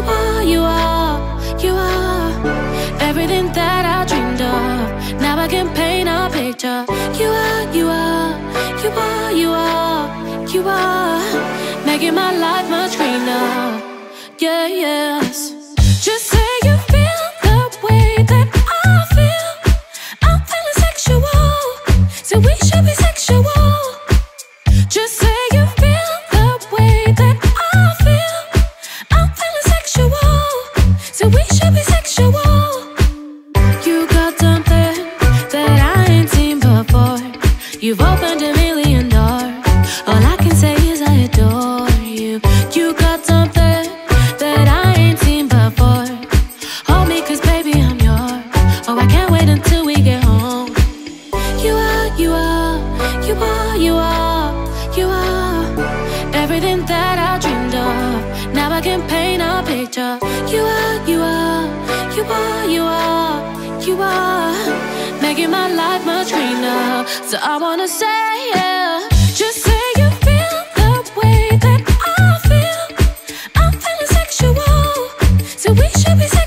You are, you are, you are everything that I dreamed of. Now I can paint a picture. You are, you are, you are, you are, you are making my life much greener. Yeah, yes. Just say you feel the way that I feel. I'm feeling sexual, so we should be sexual. Just say You've opened a million doors. All I can say is I adore you. You got something that I ain't seen before. Hold me, cause baby, I'm yours. Oh, I can't wait until we get home. You are, you are, you are, you are, you are everything that I dreamed of. Now I can paint a picture. You are, making my life much greener. So I wanna say, yeah, just say you feel the way that I feel. I'm feeling sexual, so we should be.